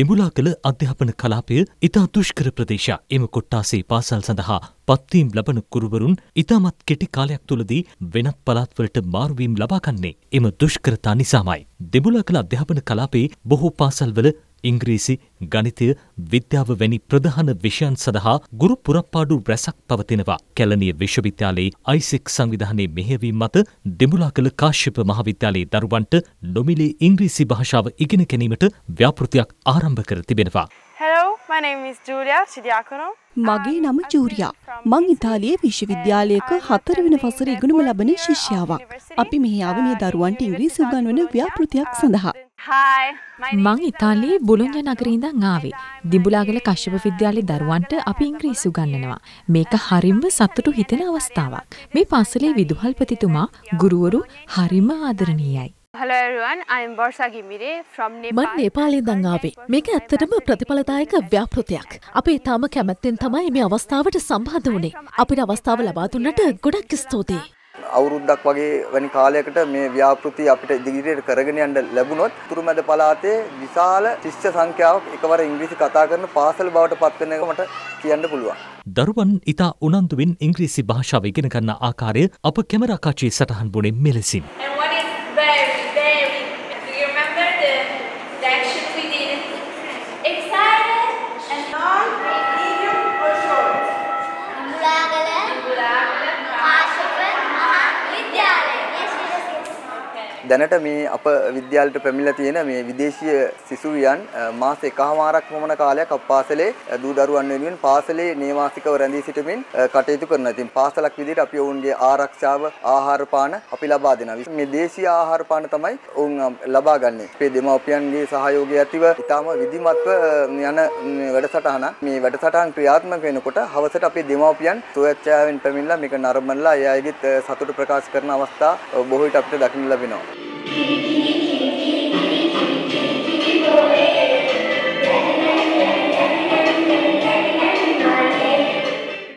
දෙමුලා කළ අධ්‍යාපන කලාපය ඉතා දුෂ්කර ප්‍රදේශයක්. එම කොට්ටාසේ පාසල් සඳහා පත්වීම් ලබන කුරුවරුන් ඉතාමත් කෙටි කාලයක් තුළදී වෙනත් පළාත්වලට මාරුවීම් ලබාගන්නේ එම දුෂ්කරතා නිසාමයි. දෙමුලා කළ අධ්‍යාපන කලාපේ බොහෝ පාසල්වල ඉංග්‍රීසි ගනිතය විද්‍යාව වැනි ප්‍රධාන විෂයන් සඳහා ගුරු පුරප්පාඩු රැසක් පවතිනවා. කැලනිය විශ්වවිද්‍යාලයේ අයිසෙක් සංවිධානයේ මෙහෙවීම මත දෙමුලා කළ කාශ්‍යප මහාවිද්‍යාලයේ දරුවන්ට නොමිලේ ඉංග්‍රීසි භාෂාව ඉගෙන ගැනීමට ව්‍යාපෘතියක් ආරම්භ කර තිබෙනවා. Hello, my name is Julia Chidiakono. මගේ නම ජූරියා. මං ඉතාලියේ විශ්වවිද්‍යාලයක හතරවෙන වසර ඉගෙනුම ලබන ශිෂ්‍යාවක්. අපි මෙහි ආවේ මේ දරුවන්ට ඉංග්‍රීසි උගන්වන ව්‍යාපෘතියක් සඳහා. මං ඉතාලියේ බුලුන්ජ නගරේ ඉඳන් ආවේ. දිඹුලාගල කශ්‍යප විද්‍යාලයේ දරුවන්ට අපි ඉංග්‍රීසි උගන්වනවා. මේක හරිම්ම සතුටු හිතෙන අවස්ථාවක්. මේ පාසලේ විදුහල්පතිතුමා ගුරුවරු හරිම ආදරණීයයි. Hello everyone, I am Barsa Gimire from Nepal. මන් නේපාලයෙන් දං ආවේ. මේක ඇත්තටම ප්‍රතිඵලදායක ව්‍යාපෘතියක්. අපි තාම කැමැත්තෙන් තමයි මේ අවස්ථාවට සම්බන්ධ වුණේ. අපිට අවස්ථාව ලබා දුන්නට ගොඩක් ස්තුතියි. අවුරුද්දක් වගේ වැනි කාලයකට මේ ව්‍යාපෘති අපිට ඉදිරියට කරගෙන යන්න ලැබුණොත් තුරුමැද පළාතේ විශාල ශිෂ්‍ය සංඛ්‍යාවක් එකවර ඉංග්‍රීසි කතා කරන පාසල බවට පත් වෙන එක මට කියන්න පුළුවන්. දරුවන් ඉතා උනන්දුවෙන් ඉංග්‍රීසි භාෂාව ඉගෙන ගන්න ආකාරය අප කැමරාකාචී සටහන් බොනෙන් මෙලෙසින්. දැනට මේ අප විද්‍යාලයට පැමිණලා තියෙන මේ විදේශීය සිසුවියන් අ, මාස එකහමාරක් පමණ කාලයක් අප පාසලේ අ, දූ දරුවන් වෙනුවෙන් පාසලේ නේවාසිකව රැඳී සිටමින් අ, කටයුතු කරනවා. ඉතින් පාසලක් විදිහට අපි ඔවුන්ගේ ආරක්ෂාව, ආහාර පාන අපි ලබා දෙනවා. මේ දේශීය ආහාර පාන තමයි ඔවුන් අ, ලබා ගන්නේ. අපේ දෙමාපියන්ගේ සහයෝගය ඇතිව ඊටාම විධිමත්ව අ, යන ම්, වැඩසටහනක්. මේ වැඩසටහන් ක්‍රියාත්මක වෙනකොට හවසට අපේ දෙමාපියන් සුවච්ඡාවෙන් පැමිණලා මේක නරඹනලා ඒ අයගෙත් අ, සතුට ප්‍රකාශ කරන අවස්ථා අ, බොහෝ විට අපිට දකින්න ලැබෙනවා. Thank you.